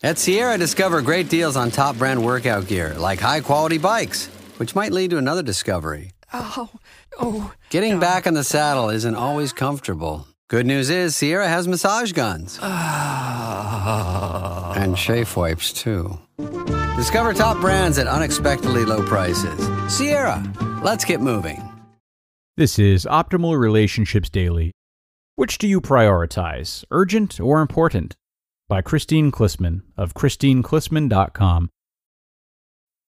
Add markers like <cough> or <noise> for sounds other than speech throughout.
At Sierra, discover great deals on top brand workout gear, like high quality bikes, which might lead to another discovery. Oh, oh. Getting back in the saddle isn't always comfortable. Good news is Sierra has massage guns. <sighs> and chafe wipes, too. Discover top brands at unexpectedly low prices. Sierra, let's get moving. This is Optimal Relationships Daily. Which do you prioritize, urgent or important? By Kristine Klussman of KristineKlussman.com.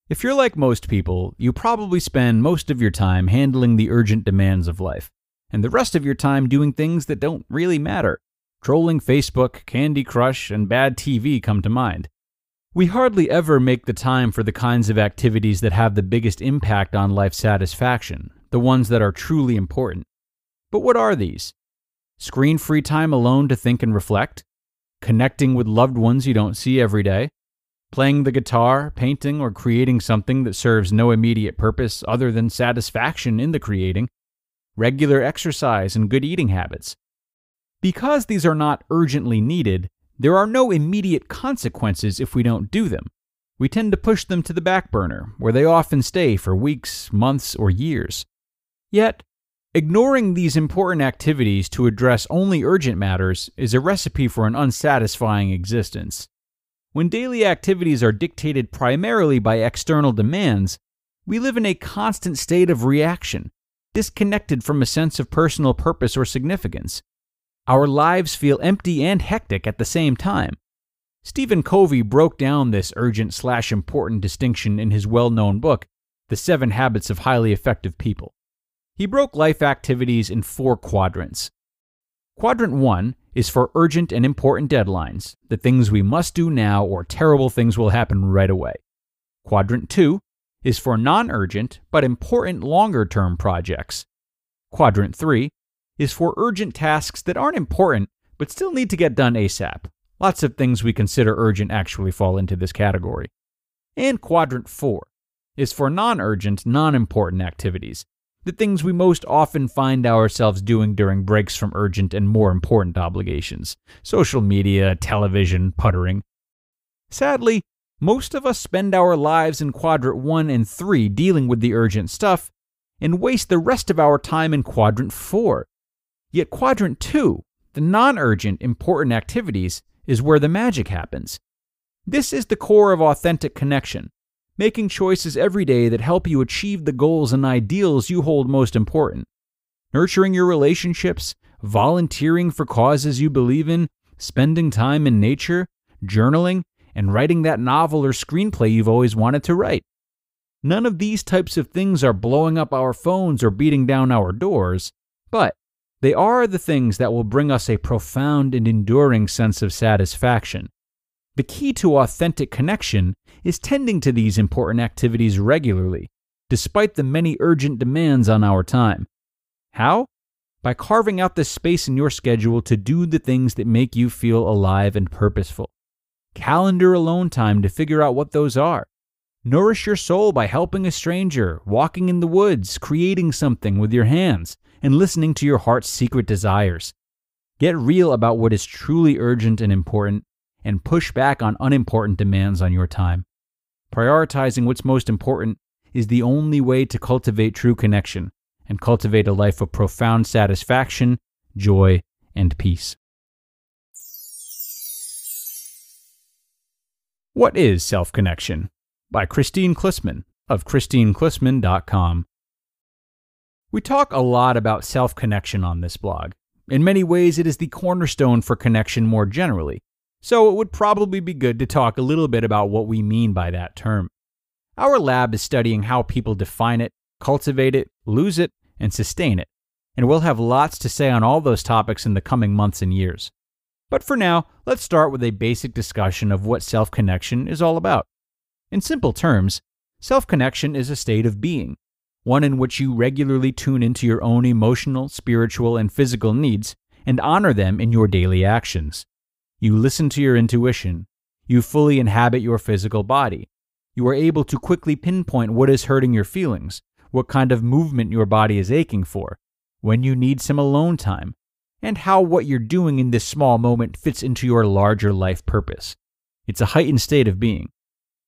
If you're like most people, you probably spend most of your time handling the urgent demands of life, and the rest of your time doing things that don't really matter. Trolling Facebook, Candy Crush, and bad TV come to mind. We hardly ever make the time for the kinds of activities that have the biggest impact on life satisfaction, the ones that are truly important. But what are these? Screen free time alone to think and reflect? Connecting with loved ones you don't see every day? Playing the guitar, painting, or creating something that serves no immediate purpose other than satisfaction in the creating? Regular exercise and good eating habits? Because these are not urgently needed, there are no immediate consequences if we don't do them. We tend to push them to the back burner, where they often stay for weeks, months, or years. Yet, ignoring these important activities to address only urgent matters is a recipe for an unsatisfying existence. When daily activities are dictated primarily by external demands, we live in a constant state of reaction, disconnected from a sense of personal purpose or significance. Our lives feel empty and hectic at the same time. Stephen Covey broke down this urgent slash important distinction in his well known book, The Seven Habits of Highly Effective People. He broke life activities in four quadrants. Quadrant 1 is for urgent and important deadlines, the things we must do now or terrible things will happen right away. Quadrant 2 is for non urgent but important longer term projects. Quadrant 3 is for urgent tasks that aren't important but still need to get done ASAP. Lots of things we consider urgent actually fall into this category. And quadrant 4 is for non urgent, non important activities, the things we most often find ourselves doing during breaks from urgent and more important obligations social media, television, puttering. Sadly, most of us spend our lives in quadrant 1 and 3 dealing with the urgent stuff and waste the rest of our time in quadrant 4, Yet quadrant two, the non urgent, important activities, is where the magic happens. This is the core of authentic connection, making choices every day that help you achieve the goals and ideals you hold most important. Nurturing your relationships, volunteering for causes you believe in, spending time in nature, journaling, and writing that novel or screenplay you've always wanted to write. None of these types of things are blowing up our phones or beating down our doors, but they are the things that will bring us a profound and enduring sense of satisfaction. The key to authentic connection is tending to these important activities regularly, despite the many urgent demands on our time. How? By carving out the space in your schedule to do the things that make you feel alive and purposeful. Calendar alone time to figure out what those are. Nourish your soul by helping a stranger, walking in the woods, creating something with your hands, and listening to your heart's secret desires. Get real about what is truly urgent and important, and push back on unimportant demands on your time. Prioritizing what's most important is the only way to cultivate true connection and cultivate a life of profound satisfaction, joy, and peace. What is Self Connection? By Kristine Klussman of KristineKlussman.com. We talk a lot about self connection on this blog. In many ways, it is the cornerstone for connection more generally, so it would probably be good to talk a little bit about what we mean by that term. Our lab is studying how people define it, cultivate it, lose it, and sustain it, and we'll have lots to say on all those topics in the coming months and years. But for now, let's start with a basic discussion of what self connection is all about. In simple terms, self connection is a state of being, one in which you regularly tune into your own emotional, spiritual, and physical needs and honor them in your daily actions. You listen to your intuition. You fully inhabit your physical body. You are able to quickly pinpoint what is hurting your feelings, what kind of movement your body is aching for, when you need some alone time, and how what you're doing in this small moment fits into your larger life purpose. It's a heightened state of being.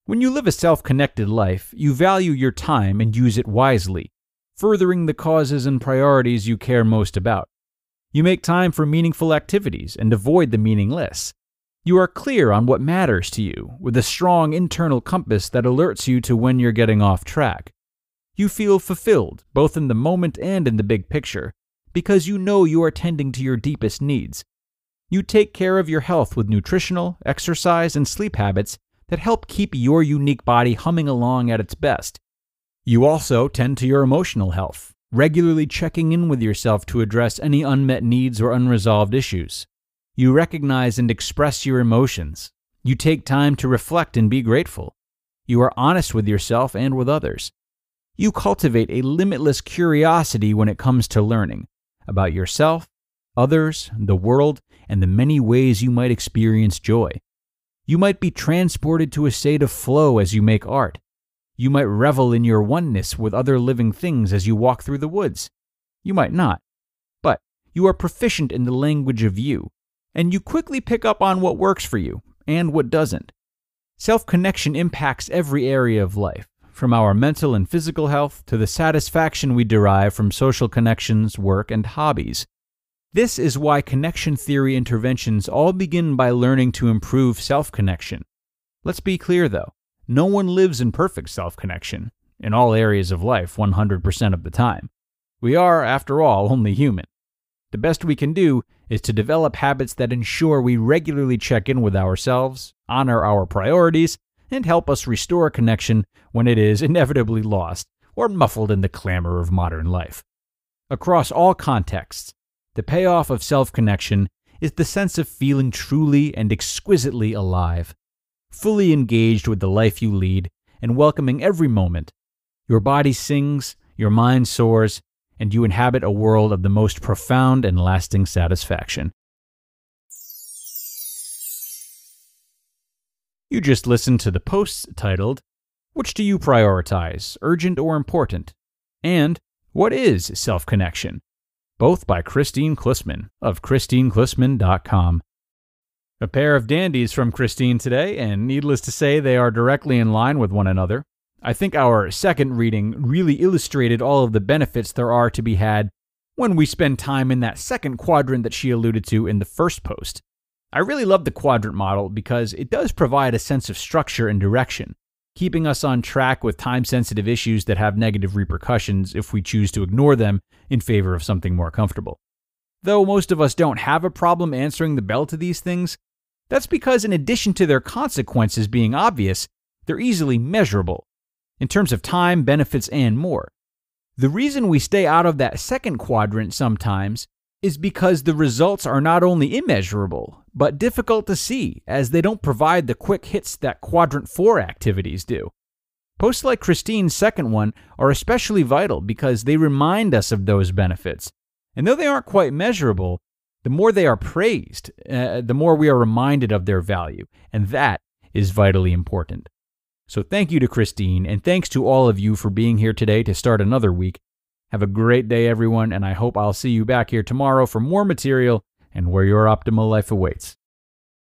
When you live a self connected life, you value your time and use it wisely, furthering the causes and priorities you care most about. You make time for meaningful activities and avoid the meaningless. You are clear on what matters to you, with a strong internal compass that alerts you to when you're getting off track. You feel fulfilled, both in the moment and in the big picture, because you know you are tending to your deepest needs. You take care of your health with nutritional, exercise, and sleep habits that help keep your unique body humming along at its best. You also tend to your emotional health, regularly checking in with yourself to address any unmet needs or unresolved issues. You recognize and express your emotions. You take time to reflect and be grateful. You are honest with yourself and with others. You cultivate a limitless curiosity when it comes to learning about yourself, others, the world, and the many ways you might experience joy. You might be transported to a state of flow as you make art. You might revel in your oneness with other living things as you walk through the woods. You might not. But you are proficient in the language of you, and you quickly pick up on what works for you and what doesn't. Self connection impacts every area of life, from our mental and physical health to the satisfaction we derive from social connections, work, and hobbies. This is why connection theory interventions all begin by learning to improve self connection. Let's be clear though, no one lives in perfect self connection, in all areas of life 100% of the time. We are, after all, only human. The best we can do is to develop habits that ensure we regularly check in with ourselves, honor our priorities, and help us restore connection when it is inevitably lost or muffled in the clamor of modern life. Across all contexts, the payoff of self connection is the sense of feeling truly and exquisitely alive, fully engaged with the life you lead and welcoming every moment. Your body sings, your mind soars, and you inhabit a world of the most profound and lasting satisfaction. You just listened to the posts titled, Which do you prioritize, urgent or important? And What is self connection? both by Kristine Klussman of KristineKlussman.com. A pair of dandies from Kristine today, and needless to say, they are directly in line with one another. I think our second reading really illustrated all of the benefits there are to be had when we spend time in that second quadrant that she alluded to in the first post. I really love the quadrant model because it does provide a sense of structure and direction keeping us on track with time sensitive issues that have negative repercussions if we choose to ignore them in favor of something more comfortable. Though most of us don't have a problem answering the bell to these things, that's because, in addition to their consequences being obvious, they're easily measurable in terms of time, benefits, and more. The reason we stay out of that second quadrant sometimes is because the results are not only immeasurable, but difficult to see as they don't provide the quick hits that quadrant 4 activities do. Posts like Kristine's second one are especially vital because they remind us of those benefits. And though they aren't quite measurable, the more they are praised, uh, the more we are reminded of their value. And that is vitally important. So thank you to Kristine, and thanks to all of you for being here today to start another week. Have a great day, everyone, and I hope I'll see you back here tomorrow for more material and where your optimal life awaits.